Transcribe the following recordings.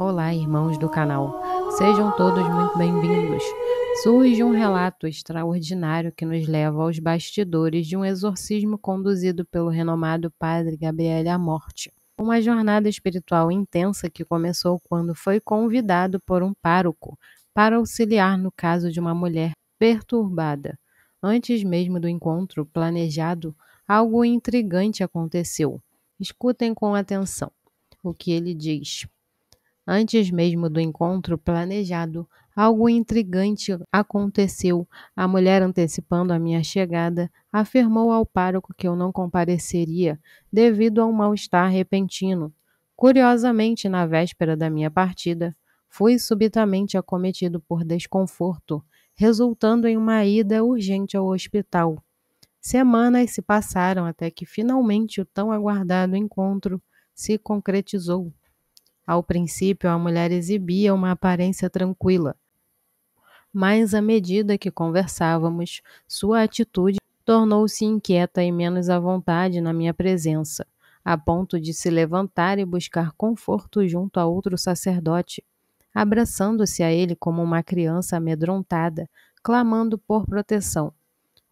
Olá, irmãos do canal. Sejam todos muito bem-vindos. Surge um relato extraordinário que nos leva aos bastidores de um exorcismo conduzido pelo renomado padre Gabriel Amorte. Uma jornada espiritual intensa que começou quando foi convidado por um pároco para auxiliar no caso de uma mulher perturbada. Antes mesmo do encontro planejado, algo intrigante aconteceu. Escutem com atenção o que ele diz. Antes mesmo do encontro planejado, algo intrigante aconteceu. A mulher, antecipando a minha chegada, afirmou ao pároco que eu não compareceria devido a um mal-estar repentino. Curiosamente, na véspera da minha partida, fui subitamente acometido por desconforto, resultando em uma ida urgente ao hospital. Semanas se passaram até que finalmente o tão aguardado encontro se concretizou. Ao princípio, a mulher exibia uma aparência tranquila, mas à medida que conversávamos, sua atitude tornou-se inquieta e menos à vontade na minha presença, a ponto de se levantar e buscar conforto junto a outro sacerdote, abraçando-se a ele como uma criança amedrontada, clamando por proteção.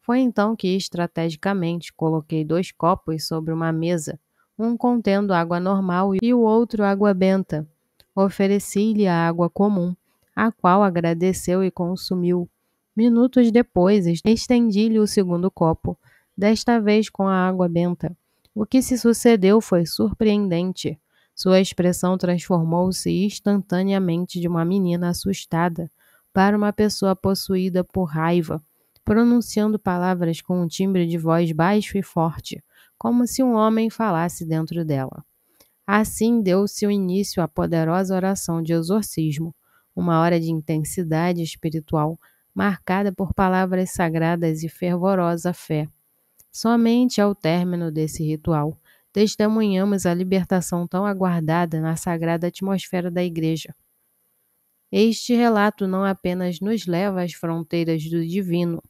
Foi então que, estrategicamente, coloquei dois copos sobre uma mesa um contendo água normal e o outro água benta. Ofereci-lhe a água comum, a qual agradeceu e consumiu. Minutos depois, estendi-lhe o segundo copo, desta vez com a água benta. O que se sucedeu foi surpreendente. Sua expressão transformou-se instantaneamente de uma menina assustada para uma pessoa possuída por raiva, pronunciando palavras com um timbre de voz baixo e forte como se um homem falasse dentro dela. Assim deu-se o início à poderosa oração de exorcismo, uma hora de intensidade espiritual marcada por palavras sagradas e fervorosa fé. Somente ao término desse ritual, testemunhamos a libertação tão aguardada na sagrada atmosfera da Igreja. Este relato não apenas nos leva às fronteiras do divino,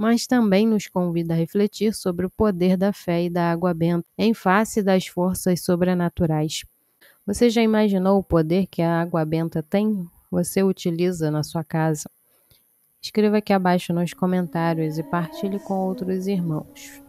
mas também nos convida a refletir sobre o poder da fé e da água benta em face das forças sobrenaturais. Você já imaginou o poder que a água benta tem? Você utiliza na sua casa? Escreva aqui abaixo nos comentários e partilhe com outros irmãos.